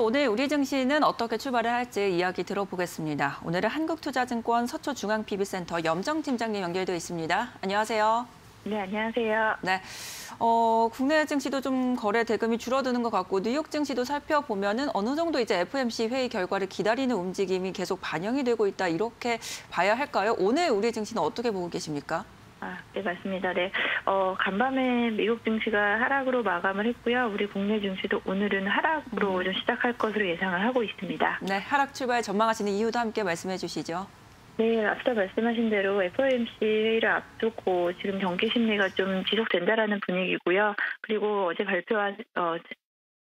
오늘 우리 증시는 어떻게 출발을 할지 이야기 들어보겠습니다. 오늘은 한국투자증권 서초중앙PB센터 염정 팀장님 연결되어 있습니다. 안녕하세요. 네, 안녕하세요. 네, 어, 국내 증시도 좀 거래 대금이 줄어드는 것 같고 뉴욕 증시도 살펴보면은 어느 정도 이제 FMC 회의 결과를 기다리는 움직임이 계속 반영이 되고 있다 이렇게 봐야 할까요? 오늘 우리 증시는 어떻게 보고 계십니까? 아, 네, 맞습니다. 네. 어, 간밤에 미국 증시가 하락으로 마감을 했고요. 우리 국내 증시도 오늘은 하락으로 좀 시작할 것으로 예상을 하고 있습니다. 네, 하락 출발 전망하시는 이유도 함께 말씀해 주시죠. 네, 앞서 말씀하신 대로 FOMC 회의를 앞두고 지금 경기 심리가 좀 지속된다라는 분위기고요. 그리고 어제 발표한 어,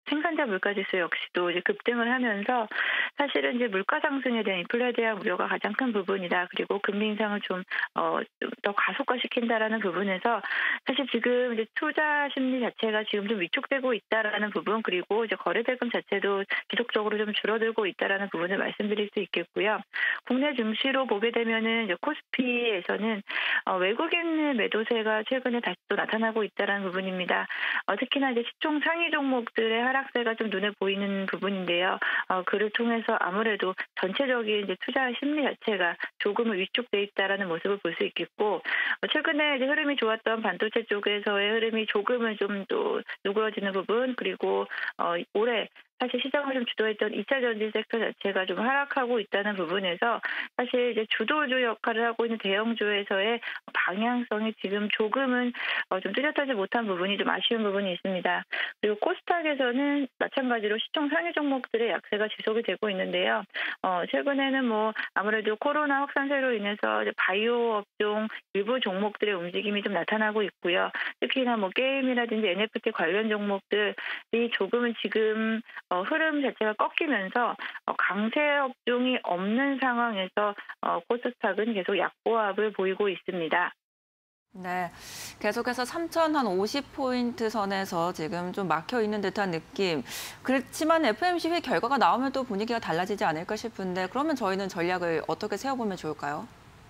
생산자 물가지수 역시도 이제 급등을 하면서 사실은 이제 물가 상승에 대한 인플레에 대한 우려가 가장 큰 부분이다. 그리고 금리 인상을 좀, 어, 더 가속화시킨다라는 부분에서 사실 지금 이제 투자 심리 자체가 지금 좀 위축되고 있다라는 부분 그리고 이제 거래 대금 자체도 지속적으로 좀 줄어들고 있다라는 부분을 말씀드릴 수 있겠고요. 국내 증시로 보게 되면은 이제 코스피에서는 어, 외국인 매도세가 최근에 다시 또 나타나고 있다라는 부분입니다. 어, 특히나 이제 시총 상위 종목들의 하락 하락세가 좀 눈에 보이는 부분인데요. 어, 그를 통해서 아무래도 전체적인 이제 투자 심리 자체가 조금은 위축돼 있다라는 모습을 볼 수 있겠고 어, 최근에 이제 흐름이 좋았던 반도체 쪽에서의 흐름이 조금은 좀 또 누그러지는 부분 그리고 어, 올해 사실 시장을 좀 주도했던 2차 전지 섹터 자체가 좀 하락하고 있다는 부분에서 사실 이제 주도주 역할을 하고 있는 대형주에서의 방향성이 지금 조금은 어, 좀 뚜렷하지 못한 부분이 좀 아쉬운 부분이 있습니다. 그리고 코스닥에서는 마찬가지로 시총 상위 종목들의 약세가 지속이 되고 있는데요. 어, 최근에는 뭐 아무래도 코로나 확산세로 인해서 바이오 업종 일부 종목들의 움직임이 좀 나타나고 있고요. 특히나 뭐 게임이라든지 NFT 관련 종목들이 조금은 지금 어, 흐름 자체가 꺾이면서 어, 강세 업종이 없는 상황에서 어, 코스닥은 계속 약보합을 보이고 있습니다. 네, 계속해서 3,050포인트 선에서 지금 좀 막혀 있는 듯한 느낌. 그렇지만 FMC 회 결과가 나오면 또 분위기가 달라지지 않을까 싶은데 그러면 저희는 전략을 어떻게 세워보면 좋을까요?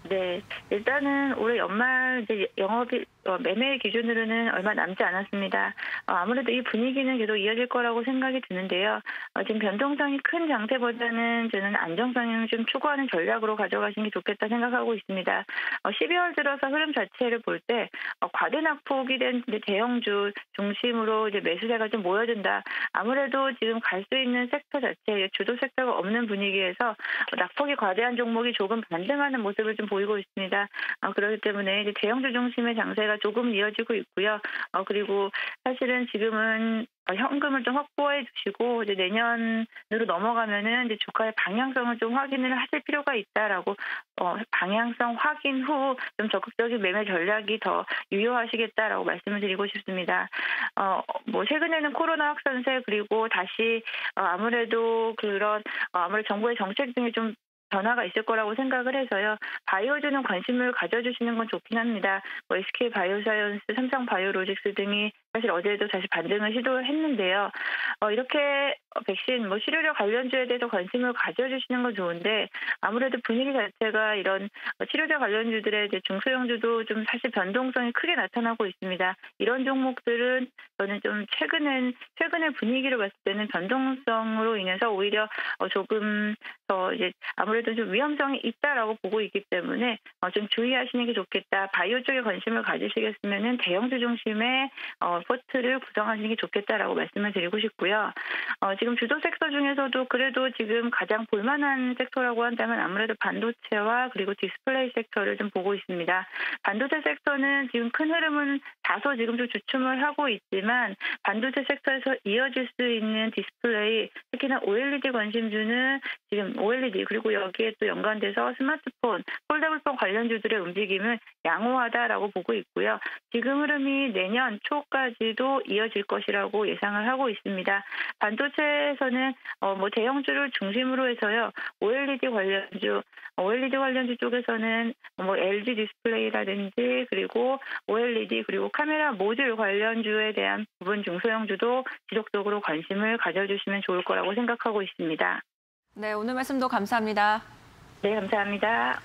네, 일단은 올해 연말 이제 영업이 어, 매매 기준으로는 얼마 남지 않았습니다. 어, 아무래도 이 분위기는 계속 이어질 거라고 생각이 드는데요. 어, 지금 변동성이 큰 장세보다는 저는 안정성을 좀 추구하는 전략으로 가져가시는 게 좋겠다 생각하고 있습니다. 12월 들어서 흐름 자체를 볼 때 과대 낙폭이 된 대형주 중심으로 이제 매수세가 좀 모여든다. 아무래도 지금 갈 수 있는 섹터 자체 주도 섹터가 없는 분위기에서 낙폭이 과대한 종목이 조금 반등하는 모습을 좀 보이고 있습니다. 그렇기 때문에 이제 대형주 중심의 장세가 조금 이어지고 있고요. 어, 그리고 사실은 지금은 어, 현금을 좀 확보해 주시고 이제 내년으로 넘어가면은 이제 주가의 방향성을 좀 확인을 하실 필요가 있다라고 어, 방향성 확인 후 좀 적극적인 매매 전략이 더 유효하시겠다라고 말씀을 드리고 싶습니다. 어, 뭐 최근에는 코로나 확산세 그리고 다시 어, 아무래도 그런 어, 아무래도 정부의 정책 등이 좀 변화가 있을 거라고 생각을 해서요. 바이오주는 관심을 가져주시는 건 좋긴 합니다. 뭐 SK 바이오사이언스, 삼성 바이오로직스 등이 사실 어제도 다시 반등을 시도했는데요. 어, 이렇게 백신, 뭐 치료제 관련주에 대해서 관심을 가져주시는 건 좋은데 아무래도 분위기 자체가 이런 치료제 관련주들의 중소형주도 좀 사실 변동성이 크게 나타나고 있습니다. 이런 종목들은 저는 좀 최근엔 최근의 분위기를 봤을 때는 변동성으로 인해서 오히려 어, 조금 더 이제 아무래도 좀 위험성이 있다라고 보고 있기 때문에 어, 좀 주의하시는 게 좋겠다. 바이오 쪽에 관심을 가지시겠으면은 대형주 중심의 어, 포트를 구성하시는 게 좋겠다라고 말씀을 드리고 싶고요. 어, 지금 주도 섹터 중에서도 그래도 지금 가장 볼만한 섹터라고 한다면 아무래도 반도체와 그리고 디스플레이 섹터를 좀 보고 있습니다. 반도체 섹터는 지금 큰 흐름은 다소 지금 좀 주춤을 하고 있지만 반도체 섹터에서 이어질 수 있는 디스플레이 특히나 OLED 관심주는 지금 OLED 그리고 여기에 또 연관돼서 스마트폰, 폴더블폰 관련주들의 움직임은 양호하다라고 보고 있고요. 지금 흐름이 내년 초까지도 이어질 것이라고 예상을 하고 있습니다. 반도체에서는 어, 뭐 대형주를 중심으로 해서요. OLED 관련주, OLED 관련주 쪽에서는 뭐 LG 디스플레이라든지 그리고 OLED 그리고 카메라 모듈 관련주에 대한 부분 중소형주도 지속적으로 관심을 가져주시면 좋을 거라고 생각하고 있습니다. 네, 오늘 말씀도 감사합니다. 네, 감사합니다.